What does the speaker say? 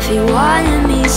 if you wanted me.